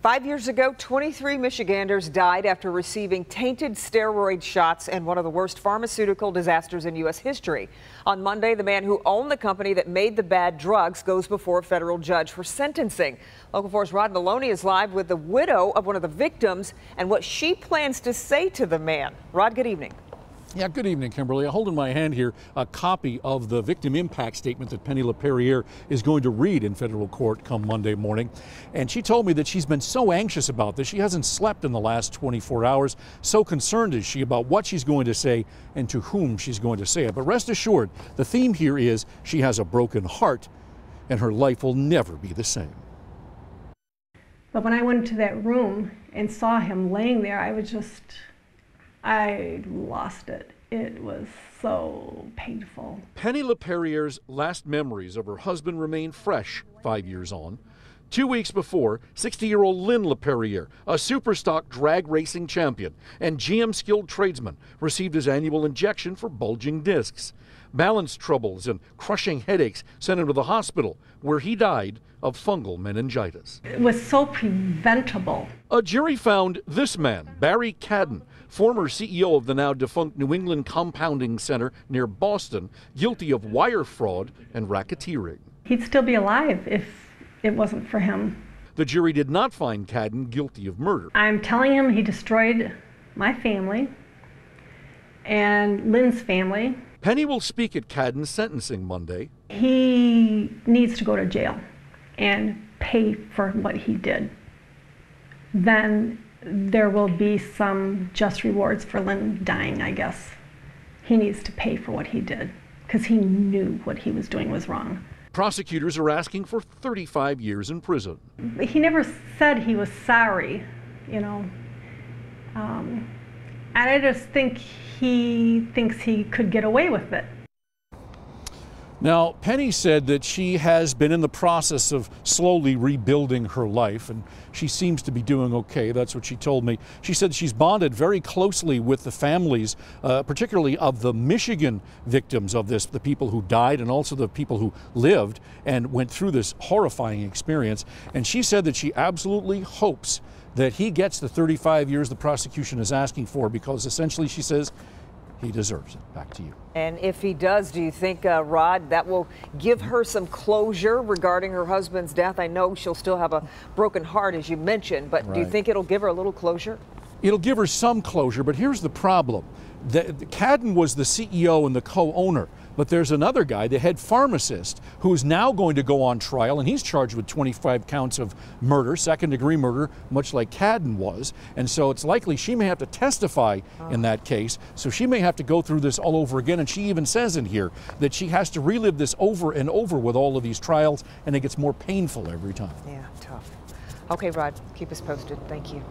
Five years ago, 23 Michiganders died after receiving tainted steroid shots and one of the worst pharmaceutical disasters in U.S. history. On Monday, the man who owned the company that made the bad drugs goes before a federal judge for sentencing. Local 4's Rod Meloni is live with the widow of one of the victims and what she plans to say to the man. Rod, good evening. Yeah, good evening, Kimberly. I hold in my hand here a copy of the victim impact statement that Penny LaPerriere is going to read in federal court come Monday morning. And she told me that she's been so anxious about this. She hasn't slept in the last 24 hours. So concerned is she about what she's going to say and to whom she's going to say it. But rest assured, the theme here is she has a broken heart and her life will never be the same. But when I went into that room and saw him laying there, I was just I lost it. It was so painful. Penny LaPerriere's last memories of her husband remain fresh five years on. Two weeks before, 60 year old Lynn LaPerriere, a superstock drag racing champion and GM skilled tradesman, received his annual injection for bulging discs. Balance troubles and crushing headaches sent him to the hospital, where he died of fungal meningitis. It was so preventable. A jury found this man, Barry Cadden, former CEO of the now defunct New England Compounding Center near Boston, guilty of wire fraud and racketeering. He'd still be alive if it wasn't for him. The jury did not find Cadden guilty of murder. I'm telling him he destroyed my family and Lynn's family. Penny will speak at Cadden's sentencing Monday. He needs to go to jail and pay for what he did. Then there will be some just rewards for Lynn dying, I guess. He needs to pay for what he did because he knew what he was doing was wrong. Prosecutors are asking for 35 years in prison. He never said he was sorry, you know. Um, and I just think he thinks he could get away with it. Now, Penny said that she has been in the process of slowly rebuilding her life, and she seems to be doing okay. That's what she told me. She said she's bonded very closely with the families, uh, particularly of the Michigan victims of this, the people who died and also the people who lived and went through this horrifying experience. And she said that she absolutely hopes that he gets the 35 years the prosecution is asking for because essentially she says he deserves it. Back to you. And if he does, do you think, uh, Rod, that will give her some closure regarding her husband's death? I know she'll still have a broken heart, as you mentioned, but right. do you think it'll give her a little closure? It'll give her some closure, but here's the problem. The, the Cadden was the CEO and the co-owner. But there's another guy, the head pharmacist, who's now going to go on trial, and he's charged with 25 counts of murder, second degree murder, much like Cadden was. And so it's likely she may have to testify in that case. So she may have to go through this all over again. And she even says in here that she has to relive this over and over with all of these trials, and it gets more painful every time. Yeah, tough. Okay, Rod, keep us posted. Thank you.